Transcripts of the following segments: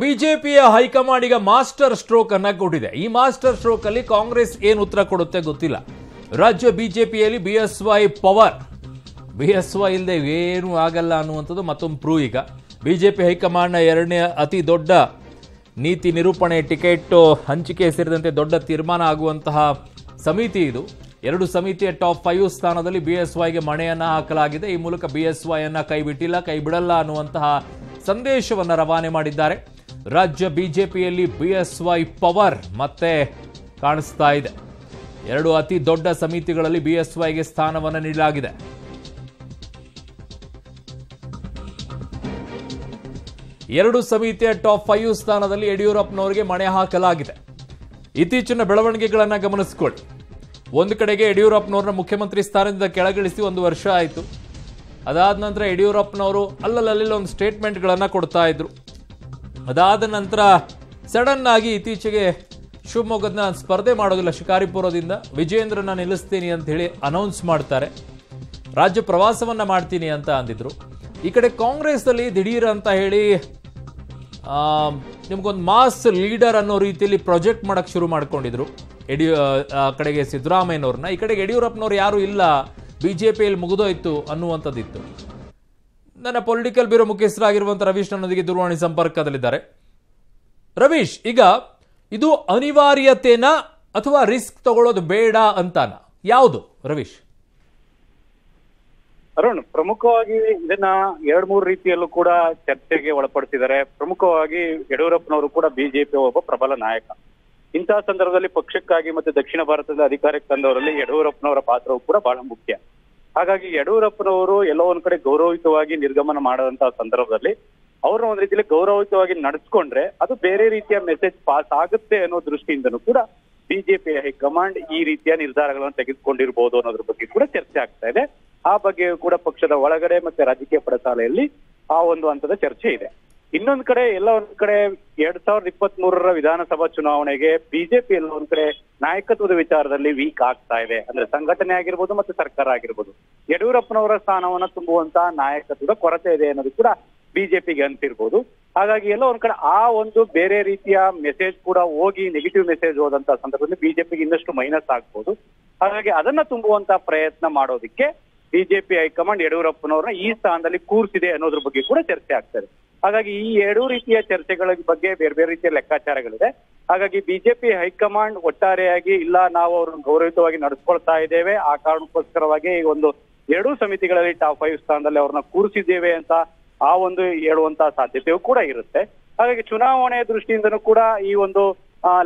ಬಿಜೆಪಿಯ ಹೈಕಮಾಂಡ್ ಈಗ master stroke ಅನ್ನ ಕೊಟ್ಟಿದೆ. ಈ ಮಾಸ್ಟರ್ ಸ್ಟ್ರೋಕ್ ಅಲ್ಲಿ ಕಾಂಗ್ರೆಸ್ ಏನು ಉತ್ತರ ಕೊಡುತ್ತೆ ಗೊತ್ತಿಲ್ಲ. ರಾಜ್ಯ ಬಿಜೆಪಿಯಲ್ಲಿ B S Y power. B S Y ಇಲ್ಲದೆ ಏನು ಆಗಲ್ಲ ಅನ್ನುವಂಥದ್ದು ಮತ್ತೊಂದು ಪ್ರೂವ್ ಈಗ. ಬಿಜೆಪಿ ಹೈಕಮಾಂಡ್ನ ಎರಡನೇ ಅತಿ ದೊಡ್ಡ ನೀತಿ ನಿರೂಪಣೆ ಟಿಕೆಟ್, ಹಂಚಿಕೆ ಸೇರಿದಂತೆ ದೊಡ್ಡ ತೀರ್ಮಾನ ಆಗುವಂತಹ ಸಮಿತಿ ಇದು. ಎರಡು ಸಮಿತಿಯ ಟಾಪ್ ಫೈವ್ ಸ್ಥಾನದಲ್ಲಿ ಬಿ ಎಸ್ ವೈಗೆ ಮಣೆಯನ್ನು ಹಾಕಲಾಗಿದೆ. ಈ ಮೂಲಕ ಬಿ ಎಸ್ ವೈ ಅನ್ನ ಕೈ ಬಿಟ್ಟಿಲ್ಲ, ಕೈ ಬಿಡಲ್ಲ ಅನ್ನುವಂತಹ ಸಂದೇಶವನ್ನು ರವಾನೆ ಮಾಡಿದ್ದಾರೆ. ರಾಜ್ಯ ಬಿಜೆಪಿಯಲ್ಲಿ ಬಿಎಸ್ವೈ ಪವರ್ ಮತ್ತೆ ಕಾಣಿಸ್ತಾ ಇದೆ. ಎರಡು ಅತಿ ದೊಡ್ಡ ಸಮಿತಿಗಳಲ್ಲಿ ಬಿಎಸ್ವೈಗೆ ಎಸ್ ವೈಗೆ ಸ್ಥಾನವನ್ನು ನೀಡಲಾಗಿದೆ. ಎರಡು ಸಮಿತಿಯ ಟಾಪ್ ಫೈವ್ ಸ್ಥಾನದಲ್ಲಿ ಯಡಿಯೂರಪ್ಪನವರಿಗೆ ಮಣೆ ಹಾಕಲಾಗಿದೆ. ಇತ್ತೀಚಿನ ಬೆಳವಣಿಗೆಗಳನ್ನು ಗಮನಿಸಿಕೊಳ್ಳಿ. ಒಂದು ಕಡೆಗೆ ಯಡಿಯೂರಪ್ಪನವ್ರನ್ನ ಮುಖ್ಯಮಂತ್ರಿ ಸ್ಥಾನದಿಂದ ಕೆಳಗಿಳಿಸಿ ಒಂದು ವರ್ಷ ಆಯಿತು. ಅದಾದ ನಂತರ ಯಡಿಯೂರಪ್ಪನವರು ಅಲ್ಲಲ್ಲಿ ಒಂದು ಸ್ಟೇಟ್ಮೆಂಟ್ಗಳನ್ನು ಕೊಡ್ತಾ ಇದ್ರು. ಅದಾದ ನಂತರ ಸಡನ್ ಆಗಿ ಇತ್ತೀಚೆಗೆ ಶಿವಮೊಗ್ಗದ ಸ್ಪರ್ಧೆ ಮಾಡೋದಿಲ್ಲ, ಶಿಕಾರಿಪುರದಿಂದ. ವಿಜೇಂದ್ರನ ನಿಲ್ಲಿಸ್ತೀನಿ ಅಂತ ಹೇಳಿ ಅನೌನ್ಸ್ ಮಾಡ್ತಾರೆ. ರಾಜ್ಯ ಪ್ರವಾಸವನ್ನ ಮಾಡ್ತೀನಿ ಅಂತ ಅಂದಿದ್ರು. ಈ ಕಡೆ ಕಾಂಗ್ರೆಸ್ನಲ್ಲಿ ದಿಢೀರ್ ಅಂತ ಹೇಳಿ ನಿಮ್ಗೊಂದು ಮಾಸ್ ಲೀಡರ್ ಅನ್ನೋ ರೀತಿಯಲ್ಲಿ ಪ್ರಾಜೆಕ್ಟ್ ಮಾಡಕ್ ಶುರು ಮಾಡ್ಕೊಂಡಿದ್ರು. ಯಡಿಯೂ ಕಡೆಗೆ ಸಿದ್ದರಾಮಯ್ಯನವ್ರನ್ನ. ಈ ಕಡೆಗೆ ಯಡಿಯೂರಪ್ಪನವ್ರು ಯಾರು ಇಲ್ಲ. ಬಿಜೆಪಿಯಲ್ಲಿ ಮುಗಿದೋಯ್ತು ಅನ್ನುವಂಥದ್ದಿತ್ತು. ನನ್ನ ಪೊಲಿಟಿಕಲ್ ಬ್ಯೂರೋ ಮುಖ್ಯಸ್ಥರಾಗಿರುವಂತಹ ರವೀಶ್ ನನ್ನೊಂದಿಗೆ ದೂರವಾಣಿ ಸಂಪರ್ಕದಲ್ಲಿದ್ದಾರೆ. ರವೀಶ್, ಈಗ ಇದು ಅನಿವಾರ್ಯತೆನಾ ಅಥವಾ ರಿಸ್ಕ್ ತಗೊಳ್ಳೋದು ಬೇಡ ಅಂತಾನ? ಯಾವುದು ರವೀಶ್? ಅರುಣ್, ಪ್ರಮುಖವಾಗಿ ಇದನ್ನ ಎರಡ್ ಮೂರು ರೀತಿಯಲ್ಲೂ ಕೂಡ ಚರ್ಚೆಗೆ ಒಳಪಡಿಸಿದ್ದಾರೆ. ಪ್ರಮುಖವಾಗಿ ಯಡಿಯೂರಪ್ಪನವರು ಕೂಡ ಬಿಜೆಪಿ ಒಬ್ಬ ಪ್ರಬಲ ನಾಯಕ. ಇಂತಹ ಸಂದರ್ಭದಲ್ಲಿ ಪಕ್ಷಕ್ಕಾಗಿ ಮತ್ತೆ ದಕ್ಷಿಣ ಭಾರತದ ಅಧಿಕಾರಕ್ಕೆ ತಂದವರಲ್ಲಿ ಯಡಿಯೂರಪ್ಪನವರ ಪಾತ್ರವು ಕೂಡ ಬಹಳ ಮುಖ್ಯ. ಹಾಗಾಗಿ ಯಡಿಯೂರಪ್ಪನವರು ಎಲ್ಲೋ ಒಂದ್ ಕಡೆ ಗೌರವಯುತವಾಗಿ ನಿರ್ಗಮನ ಮಾಡುವಂತಹ ಸಂದರ್ಭದಲ್ಲಿ ಅವ್ರನ್ನ ಒಂದ್ ರೀತಿಯಲ್ಲಿ ಗೌರವಯುತವಾಗಿ ನಡೆಸ್ಕೊಂಡ್ರೆ ಅದು ಬೇರೆ ರೀತಿಯ ಮೆಸೇಜ್ ಪಾಸ್ ಆಗುತ್ತೆ ಅನ್ನೋ ದೃಷ್ಟಿಯಿಂದನೂ ಕೂಡ ಬಿಜೆಪಿ ಹೈಕಮಾಂಡ್ ಈ ರೀತಿಯ ನಿರ್ಧಾರಗಳನ್ನು ತೆಗೆದುಕೊಂಡಿರ್ಬೋದು ಅನ್ನೋದ್ರ ಬಗ್ಗೆ ಕೂಡ ಚರ್ಚೆ ಆಗ್ತಾ ಇದೆ. ಆ ಬಗ್ಗೆ ಕೂಡ ಪಕ್ಷದ ಒಳಗಡೆ ಮತ್ತೆ ರಾಜಕೀಯ ಪಡಸಾಲೆಯಲ್ಲಿ ಆ ಒಂದು ಹಂತದ ಚರ್ಚೆ ಇದೆ. ಇನ್ನೊಂದ್ ಕಡೆ ಎಲ್ಲ ಒಂದ್ ಕಡೆ ಎರಡ್ ಸಾವಿರದ ಇಪ್ಪತ್ತ್ ಮೂರರ ವಿಧಾನಸಭಾ ಚುನಾವಣೆಗೆ ಬಿಜೆಪಿ ಎಲ್ಲ ಒಂದ್ ಕಡೆ ನಾಯಕತ್ವದ ವಿಚಾರದಲ್ಲಿ ವೀಕ್ ಆಗ್ತಾ ಇದೆ. ಅಂದ್ರೆ ಸಂಘಟನೆ ಆಗಿರ್ಬೋದು ಮತ್ತು ಸರ್ಕಾರ ಆಗಿರ್ಬೋದು. ಯಡಿಯೂರಪ್ಪನವರ ಸ್ಥಾನವನ್ನ ತುಂಬುವಂತಹ ನಾಯಕತ್ವದ ಕೊರತೆ ಇದೆ ಅನ್ನೋದು ಕೂಡ ಬಿಜೆಪಿಗೆ ಅಂತಿರ್ಬೋದು. ಹಾಗಾಗಿ ಎಲ್ಲ ಒಂದ್ ಕಡೆ ಆ ಒಂದು ಬೇರೆ ರೀತಿಯ ಮೆಸೇಜ್ ಕೂಡ ಹೋಗಿ ನೆಗೆಟಿವ್ ಮೆಸೇಜ್ ಹೋದಂತ ಸಂದರ್ಭದಲ್ಲಿ ಬಿಜೆಪಿಗೆ ಇನ್ನಷ್ಟು ಮೈನಸ್ ಆಗ್ಬೋದು. ಹಾಗಾಗಿ ಅದನ್ನ ತುಂಬುವಂತ ಪ್ರಯತ್ನ ಮಾಡೋದಕ್ಕೆ ಬಿಜೆಪಿ ಹೈಕಮಾಂಡ್ ಯಡಿಯೂರಪ್ಪನವ್ರನ್ನ ಈ ಸ್ಥಾನದಲ್ಲಿ ಕೂರಿಸಿದೆ ಅನ್ನೋದ್ರ ಬಗ್ಗೆ ಕೂಡ ಚರ್ಚೆ ಆಗ್ತದೆ ಹಾಗಾಗಿ ಈ ಎರಡೂ ರೀತಿಯ ಚರ್ಚೆಗಳ ಬಗ್ಗೆ ಬೇರೆ ಬೇರೆ ರೀತಿಯ ಲೆಕ್ಕಾಚಾರಗಳಿದೆ. ಹಾಗಾಗಿ ಬಿಜೆಪಿ ಹೈಕಮಾಂಡ್ ಒಟ್ಟಾರೆಯಾಗಿ ಇಲ್ಲ, ನಾವು ಅವರನ್ನು ಗೌರವಿತವಾಗಿ ನಡೆಸ್ಕೊಳ್ತಾ ಇದ್ದೇವೆ. ಆ ಕಾರಣಕ್ಕೋಸ್ಕರವಾಗಿ ಈ ಒಂದು ಎರಡೂ ಸಮಿತಿಗಳಲ್ಲಿ ಟಾಪ್ ಫೈವ್ ಸ್ಥಾನದಲ್ಲಿ ಅವ್ರನ್ನ ಕೂರಿಸಿದ್ದೇವೆ ಅಂತ ಆ ಒಂದು ಹೇಳುವಂತಹ ಸಾಧ್ಯತೆಯೂ ಕೂಡ ಇರುತ್ತೆ. ಹಾಗಾಗಿ ಚುನಾವಣೆ ದೃಷ್ಟಿಯಿಂದನೂ ಕೂಡ ಈ ಒಂದು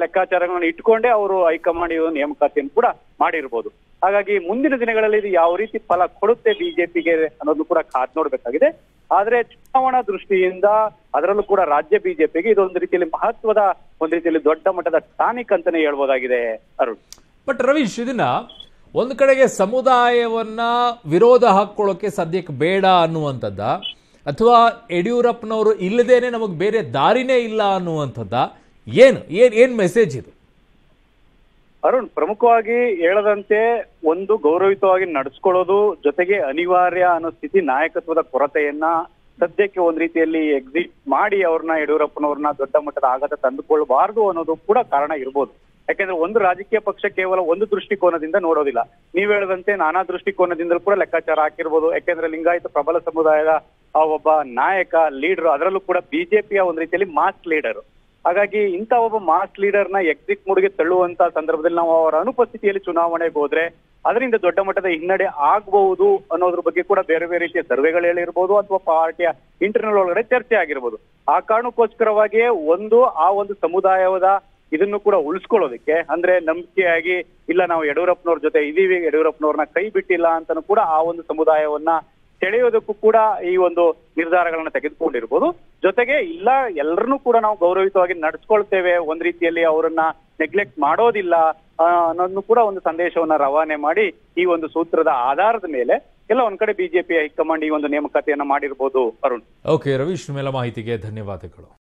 ಲೆಕ್ಕಾಚಾರಗಳನ್ನು ಇಟ್ಕೊಂಡೇ ಅವರು ಹೈಕಮಾಂಡ್ ನೇಮಕಾತಿಯನ್ನು ಕೂಡ ಮಾಡಿರ್ಬೋದು. ಹಾಗಾಗಿ ಮುಂದಿನ ದಿನಗಳಲ್ಲಿ ಇದು ಯಾವ ರೀತಿ ಫಲ ಕೊಡುತ್ತೆ ಬಿಜೆಪಿಗೆ ಅನ್ನೋದು ಕೂಡ ಕಾದ್ ನೋಡ್ಬೇಕಾಗಿದೆ. ಆದ್ರೆ ಚುನಾವಣಾ ದೃಷ್ಟಿಯಿಂದ ಅದರಲ್ಲೂ ಕೂಡ ರಾಜ್ಯ ಬಿಜೆಪಿಗೆ ಇದೊಂದು ರೀತಿಯಲ್ಲಿ ಮಹತ್ವದ ಒಂದು ರೀತಿಯಲ್ಲಿ ದೊಡ್ಡ ಮಟ್ಟದ ಟಾನಿಕ್ ಅಂತಾನೆ ಹೇಳ್ಬೋದಾಗಿದೆ ಅರುಣ್. ಬಟ್ ರವೀಶ್, ಇದನ್ನ ಒಂದು ಕಡೆಗೆ ಸಮುದಾಯವನ್ನ ವಿರೋಧ ಹಾಕೊಳ್ಳೋಕೆ ಸದ್ಯಕ್ಕೆ ಬೇಡ ಅನ್ನುವಂಥದ್ದ, ಅಥವಾ ಯಡಿಯೂರಪ್ಪನವರು ಇಲ್ಲದೇನೆ ನಮಗೆ ಬೇರೆ ದಾರಿನೇ ಇಲ್ಲ ಅನ್ನುವಂಥದ್ದ, ಏನು, ಏನ್ ಏನ್ ಮೆಸೇಜ್ ಇದು? ಅರುಣ್, ಪ್ರಮುಖವಾಗಿ ಹೇಳದಂತೆ ಒಂದು ಗೌರವಿತವಾಗಿ ನಡೆಸ್ಕೊಳ್ಳೋದು ಜೊತೆಗೆ ಅನಿವಾರ್ಯ ಅನ್ನೋ ಸ್ಥಿತಿ ನಾಯಕತ್ವದ ಕೊರತೆಯನ್ನ ಸದ್ಯಕ್ಕೆ ಒಂದ್ ರೀತಿಯಲ್ಲಿ ಎಕ್ಸಿಟ್ ಮಾಡಿ ಅವ್ರನ್ನ ಯಡಿಯೂರಪ್ಪನವ್ರನ್ನ ದೊಡ್ಡ ಮಟ್ಟದ ಆಘಾತ ತಂದುಕೊಳ್ಬಾರ್ದು ಅನ್ನೋದು ಕೂಡ ಕಾರಣ ಇರ್ಬೋದು. ಯಾಕೆಂದ್ರೆ ಒಂದು ರಾಜಕೀಯ ಪಕ್ಷ ಕೇವಲ ಒಂದು ದೃಷ್ಟಿಕೋನದಿಂದ ನೋಡೋದಿಲ್ಲ. ನೀವ್ ಹೇಳದಂತೆ ನಾನಾ ದೃಷ್ಟಿಕೋನದಿಂದಲೂ ಕೂಡ ಲೆಕ್ಕಾಚಾರ ಹಾಕಿರ್ಬೋದು. ಯಾಕೆಂದ್ರೆ ಲಿಂಗಾಯತ ಪ್ರಬಲ ಸಮುದಾಯದ ಆ ಒಬ್ಬ ನಾಯಕ ಲೀಡರ್ ಅದರಲ್ಲೂ ಕೂಡ ಬಿಜೆಪಿಯ ಒಂದ್ ರೀತಿಯಲ್ಲಿ ಮಾಸ್ ಲೀಡರ್ ಹಾಗಾಗಿ ಇಂಥ ಒಬ್ಬ ಮಾಸ್ ಲೀಡರ್ನ ಎಕ್ಸಿಟ್ ಮೂಡ್ಗೆ ತಳ್ಳುವಂತ ಸಂದರ್ಭದಲ್ಲಿ ನಾವು ಅವರ ಅನುಪಸ್ಥಿತಿಯಲ್ಲಿ ಚುನಾವಣೆಗೆ ಹೋದ್ರೆ ಅದರಿಂದ ದೊಡ್ಡ ಮಟ್ಟದ ಹಿನ್ನಡೆ ಆಗಬಹುದು ಅನ್ನೋದ್ರ ಬಗ್ಗೆ ಕೂಡ ಬೇರೆ ಬೇರೆ ರೀತಿಯ ಸರ್ವೆಗಳು ಹೇಳಿರ್ಬೋದು ಅಥವಾ ಪಾರ್ಟಿಯ ಇಂಟರ್ನಲ್ ಒಳಗಡೆ ಚರ್ಚೆ ಆಗಿರ್ಬೋದು. ಆ ಕಾರಣಕ್ಕೋಸ್ಕರವಾಗಿಯೇ ಒಂದು, ಆ ಒಂದು ಸಮುದಾಯದ ಇದನ್ನು ಕೂಡ ಉಳಿಸ್ಕೊಳ್ಳೋದಕ್ಕೆ, ಅಂದ್ರೆ ನಂಬಿಕೆಯಾಗಿ, ಇಲ್ಲ ನಾವು ಯಡಿಯೂರಪ್ಪನವ್ರ ಜೊತೆ ಇದೀವಿ, ಯಡಿಯೂರಪ್ಪನವ್ರನ್ನ ಕೈ ಬಿಟ್ಟಿಲ್ಲ ಅಂತಾನು ಕೂಡ ಆ ಒಂದು ಸಮುದಾಯವನ್ನ ಸೆಳೆಯೋದಕ್ಕೂ ಕೂಡ ಈ ಒಂದು ನಿರ್ಧಾರಗಳನ್ನ ತೆಗೆದುಕೊಂಡಿರ್ಬೋದು. ಜೊತೆಗೆ ಇಲ್ಲ ಎಲ್ಲರನ್ನೂ ಕೂಡ ನಾವು ಗೌರವಿತವಾಗಿ ನಡ್ಸ್ಕೊಳ್ತೇವೆ. ಒಂದ್ ರೀತಿಯಲ್ಲಿ ಅವರನ್ನ ನೆಗ್ಲೆಕ್ಟ್ ಮಾಡೋದಿಲ್ಲ. ಅನ್ನೋದನ್ನು ಕೂಡ ಒಂದು ಸಂದೇಶವನ್ನ ರವಾನೆ ಮಾಡಿ ಈ ಒಂದು ಸೂತ್ರದ ಆಧಾರದ ಮೇಲೆ ಎಲ್ಲ ಒಂದ್ ಕಡೆ ಬಿಜೆಪಿ ಹೈಕಮಾಂಡ್ ಈ ಒಂದು ನೇಮಕಾತಿಯನ್ನ ಮಾಡಿರ್ಬೋದು, ಅರುಣ್. ಓಕೆ ರವೀಶ್ ಮೇಲೆ ಮಾಹಿತಿಗೆ ಧನ್ಯವಾದಗಳು.